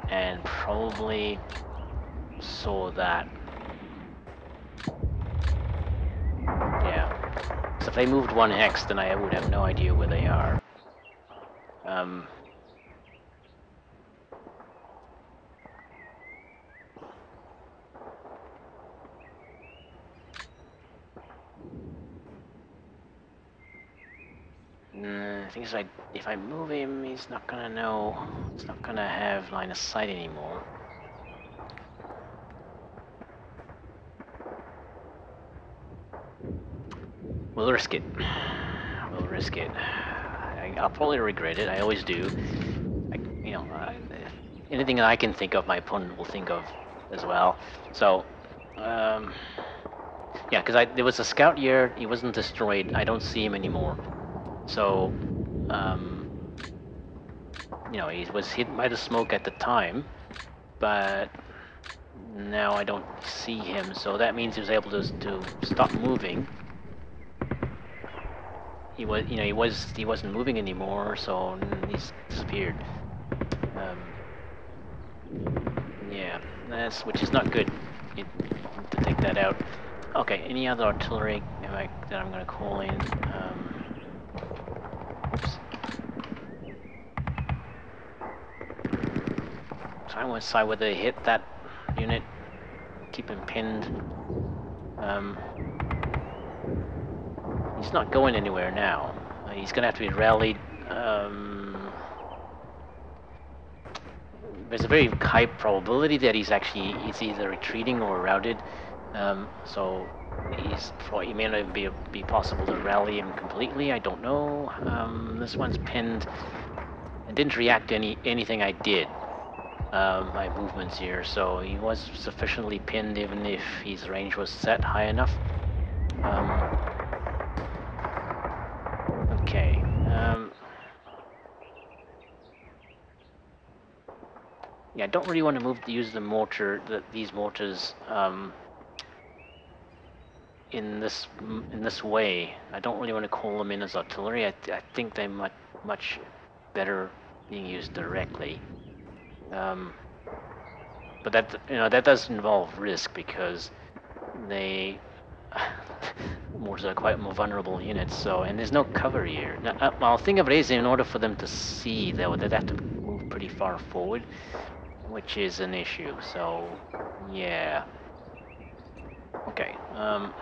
A: and probably saw that. Yeah. So if they moved one hex, then I would have no idea where they are. Um, Mm, I think if I move him, he's not gonna know. He's not gonna have line of sight anymore. We'll risk it. We'll risk it. I, I'll probably regret it. I always do. I, you know, I, anything that I can think of, my opponent will think of as well. So, um, yeah, because there was a scout here. He wasn't destroyed. I don't see him anymore. So, um, you know, he was hit by the smoke at the time, but now I don't see him. So that means he was able to to stop moving. He was, you know, he was he wasn't moving anymore, so he's disappeared. Um, yeah, that's which is not good. To take that out. Okay, any other artillery that I'm going to call in? Um, oops. Try and decide whether they hit that unit, keep him pinned. Um, he's not going anywhere now. Uh, he's going to have to be rallied. Um, there's a very high probability that he's actually he's either retreating or routed. Um, so he's probably, may not be, be possible to rally him completely. I don't know. Um, this one's pinned. It didn't react to any anything I did. Um, my movements here, so he was sufficiently pinned even if his range was set high enough. Um, okay. Um, yeah, I don't really want to move use the mortar, the, these mortars um, in this in this way. I don't really want to call them in as artillery. I, th I think they're much much better being used directly. Um, but that you know that does involve risk because they mortars are quite more vulnerable units. So and there's no cover here. Now, uh, well, think of it is in order for them to see, would they'd have to move pretty far forward, which is an issue. So yeah. Okay. Um,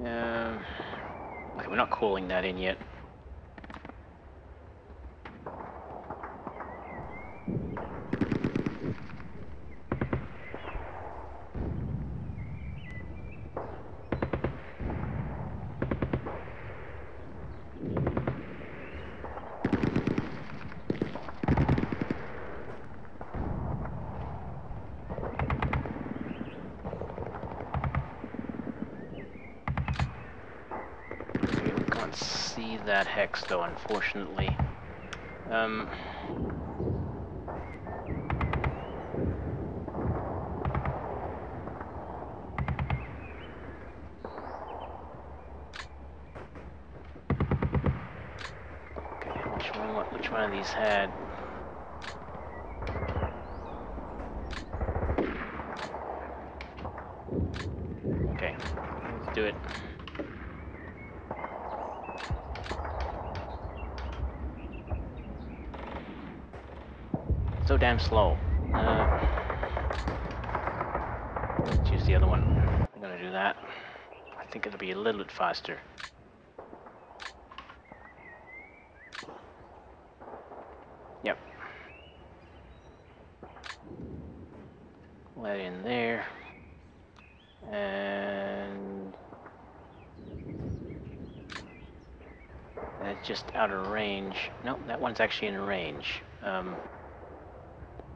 A: okay, we're not calling that in yet. Okay, we can't see though, unfortunately. Um, okay, which one? Which one of these had? Okay, let's do it. So damn slow. Uh, let's use the other one. I'm gonna do that. I think it'll be a little bit faster. Yep. Let in there. And that's just out of range. Nope, that one's actually in range. Um,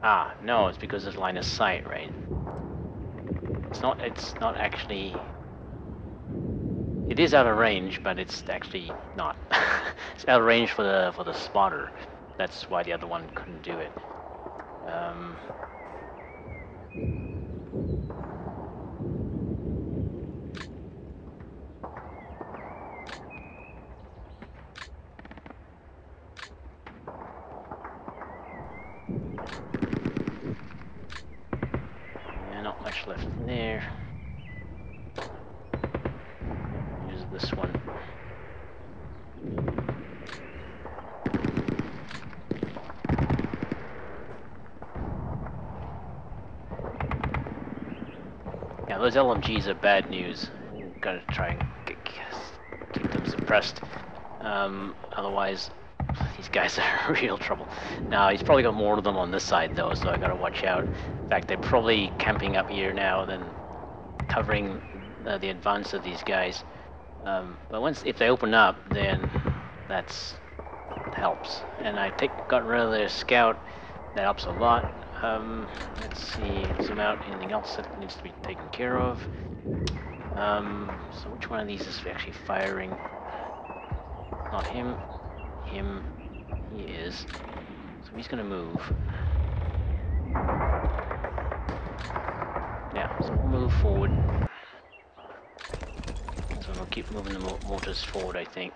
A: Ah, no, it's because of line of sight, right? It's not, it's not actually... It is out of range, but it's actually not. it's out of range for the, for the spotter. That's why the other one couldn't do it. Um... much left there. Use this one. Yeah, those LMGs are bad news. Gotta try and keep them suppressed. Um, otherwise, these guys are real trouble. Now, he's probably got more of them on this side, though, so I gotta watch out. In fact, they're probably camping up here now, then covering uh, the advance of these guys. Um, but once, if they open up, then that's helps. And I take got rid of their scout. That helps a lot. Um, let's see, zoom out. Anything else that needs to be taken care of? Um, so which one of these is actually firing? Not him. Him. He is. So he's going to move. Yeah, so we'll move forward. So we'll keep moving the mortars forward, I think.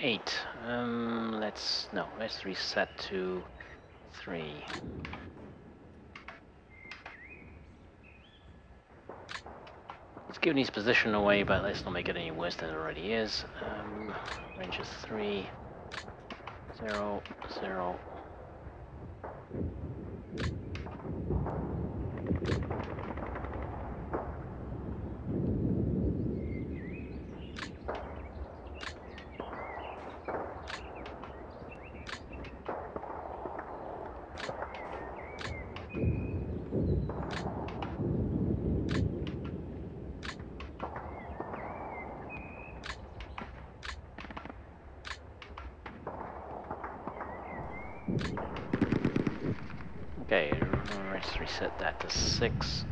A: 8. Um, let's, no, let's reset to 3. It's giving his position away, but let's not make it any worse than it already is. Um, range is 3, 0, 0. Okay, let's reset that to 6.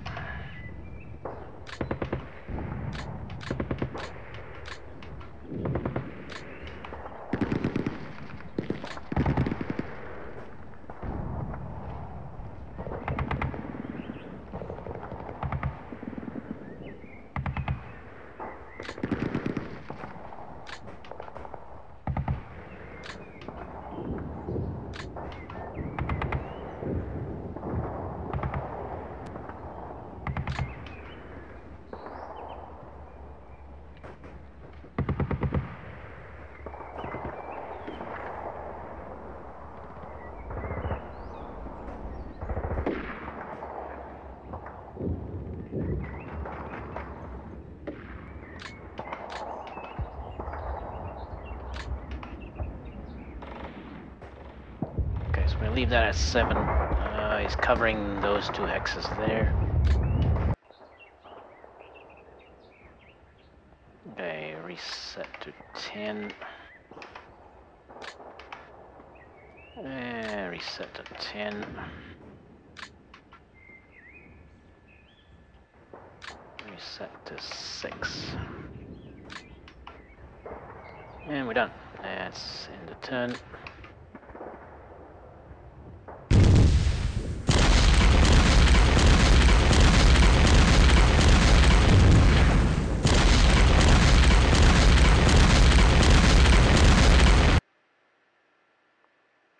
A: Leave that at 7. Uh, he's covering those two hexes there. Okay, reset to 10. And reset to 10. Reset to 6. And we're done. That's end of turn.